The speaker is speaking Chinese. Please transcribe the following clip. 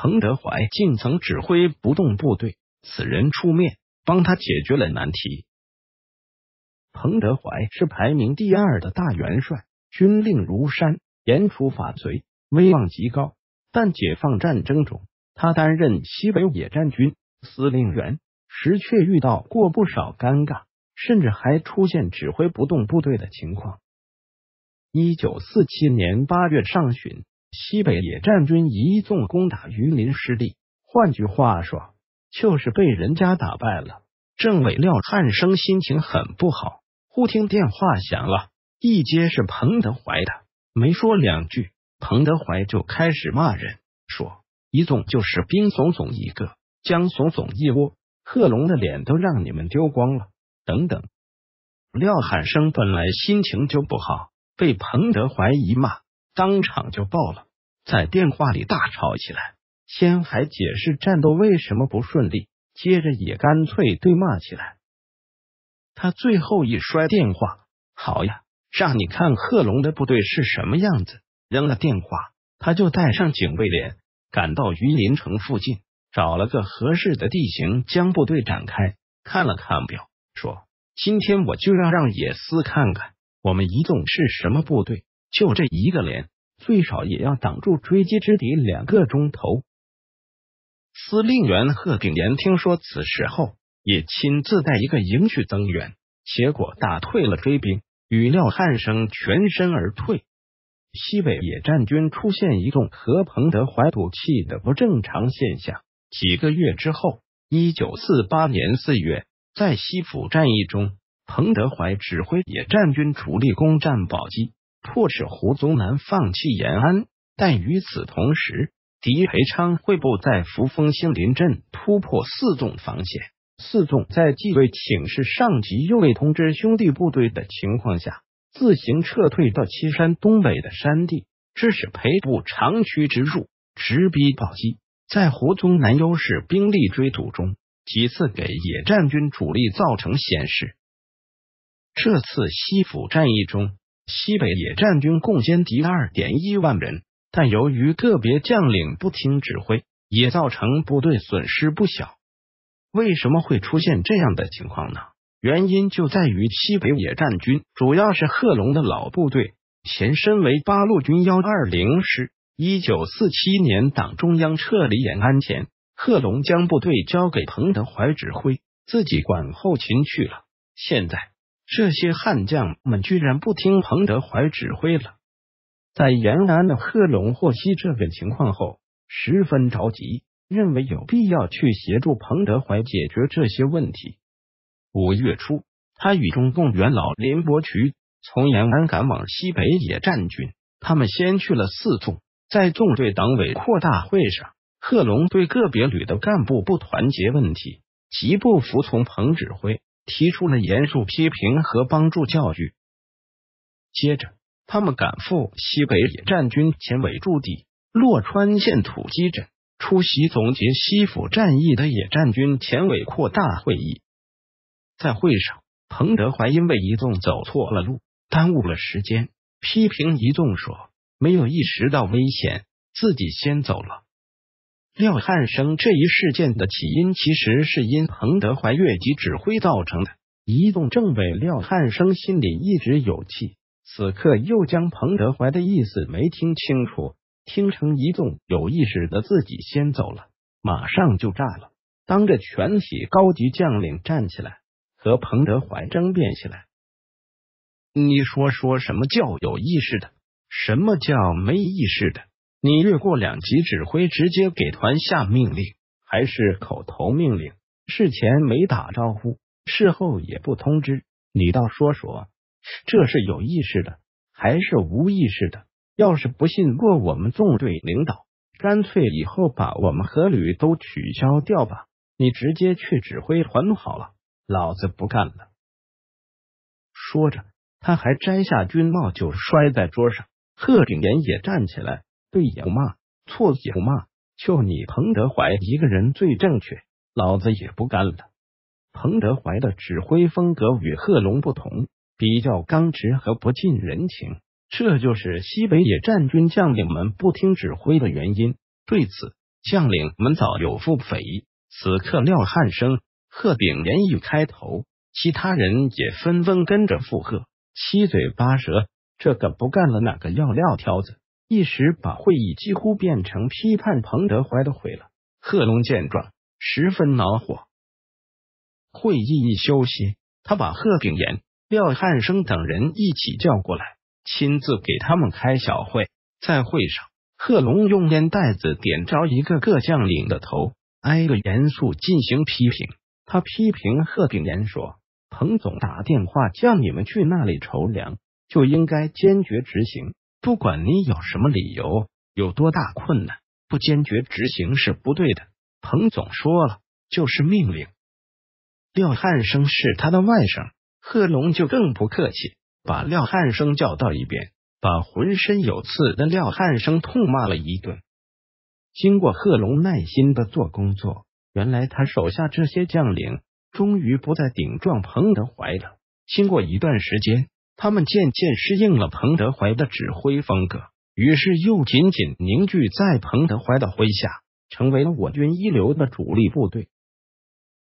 彭德怀竟曾指挥不动部队，此人出面帮他解决了难题。彭德怀是排名第二的大元帅，军令如山，严处法随，威望极高。但解放战争中，他担任西北野战军司令员时，却遇到过不少尴尬，甚至还出现指挥不动部队的情况。一九四七年八月上旬，西北野战军一纵攻打榆林失利，换句话说，就是被人家打败了。政委廖汉生心情很不好，忽听电话响了，一接是彭德怀的，没说两句，彭德怀就开始骂人，说一纵就是兵怂怂一个，将怂怂一窝，贺龙的脸都让你们丢光了，等等。廖汉生本来心情就不好。被彭德怀一骂，当场就爆了，在电话里大吵起来。先还解释战斗为什么不顺利，接着也干脆对骂起来。他最后一摔电话，好呀，让你看贺龙的部队是什么样子！扔了电话，他就带上警卫连，赶到榆林城附近，找了个合适的地形，将部队展开。看了看表，说：“今天我就要让野司看看。”我们一纵是什么部队？就这一个连，最少也要挡住追击之敌两个钟头。司令员贺炳炎听说此事后，也亲自带一个营去增援，结果打退了追兵，与廖汉生全身而退。西北野战军出现一种和彭德怀赌气的不正常现象。几个月之后，一九四八年四月，在西府战役中。彭德怀指挥野战军主力攻占宝鸡，迫使胡宗南放弃延安。但与此同时，狄培昌会部在扶风兴林镇突破四纵防线。四纵在既未请示上级，又未通知兄弟部队的情况下，自行撤退到岐山东北的山地，致使裴部长驱直入，直逼宝鸡。在胡宗南优势兵力追堵中，几次给野战军主力造成险势。这次西府战役中，西北野战军共歼敌二点一万人，但由于个别将领不听指挥，也造成部队损失不小。为什么会出现这样的情况呢？原因就在于西北野战军主要是贺龙的老部队，前身为八路军幺二零师。一九四七年，党中央撤离延安前，贺龙将部队交给彭德怀指挥，自己管后勤去了。现在。这些悍将们居然不听彭德怀指挥了。在延安的贺龙获悉这个情况后，十分着急，认为有必要去协助彭德怀解决这些问题。五月初，他与中共元老林伯渠从延安赶往西北野战军。他们先去了四纵，在纵队党委扩大会上，贺龙对个别旅的干部不团结问题极不服从彭指挥。提出了严肃批评和帮助教育。接着，他们赶赴西北野战军前委驻地洛川县土基镇，出席总结西府战役的野战军前委扩大会议。在会上，彭德怀因为一纵走错了路，耽误了时间，批评一纵说没有意识到危险，自己先走了。廖汉生这一事件的起因，其实是因彭德怀越级指挥造成的。移动政委廖汉生心里一直有气，此刻又将彭德怀的意思没听清楚，听成移动有意识的自己先走了，马上就炸了，当着全体高级将领站起来和彭德怀争辩起来。你说说什么叫有意识的？什么叫没意识的？你越过两级指挥，直接给团下命令，还是口头命令？事前没打招呼，事后也不通知，你倒说说，这是有意识的还是无意识的？要是不信过我们纵队领导，干脆以后把我们和旅都取消掉吧，你直接去指挥团好了，老子不干了！说着，他还摘下军帽就摔在桌上，贺炳炎也站起来。对也不骂，错也不骂，就你彭德怀一个人最正确，老子也不干了。彭德怀的指挥风格与贺龙不同，比较刚直和不近人情，这就是西北野战军将领们不听指挥的原因。对此，将领们早有腹诽。此刻廖汉生、贺炳炎一开头，其他人也纷纷跟着附和，七嘴八舌，这个不干了，那个要撂挑子？一时把会议几乎变成批判彭德怀的会了。贺龙见状，十分恼火。会议一休息，他把贺炳炎、廖汉生等人一起叫过来，亲自给他们开小会。在会上，贺龙用烟袋子点着一个个将领的头，挨个严肃进行批评。他批评贺炳炎说：“彭总打电话叫你们去那里筹粮，就应该坚决执行。”不管你有什么理由，有多大困难，不坚决执行是不对的。彭总说了，就是命令。廖汉生是他的外甥，贺龙就更不客气，把廖汉生叫到一边，把浑身有刺的廖汉生痛骂了一顿。经过贺龙耐心的做工作，原来他手下这些将领终于不再顶撞彭德怀了。经过一段时间。他们渐渐适应了彭德怀的指挥风格，于是又紧紧凝聚在彭德怀的麾下，成为了我军一流的主力部队。